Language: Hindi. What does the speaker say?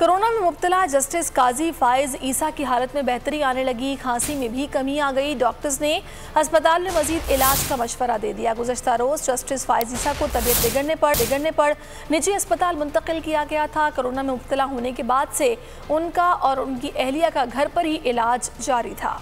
कोरोना में मुब्तला जस्टिस काजी फायज ईसा की हालत में बेहतरी आने लगी। खांसी में भी कमी आ गई। डॉक्टर्स ने अस्पताल में मजीद इलाज का मशवरा दे दिया। गुजशत रोज जस्टिस फायज ईसा को तबीयत बिगड़ने पर बिगड़ने पर निजी अस्पताल मुंतकिल किया गया था। कोरोना में मुब्तला होने के बाद से उनका और उनकी अहलिया का घर पर ही इलाज जारी था।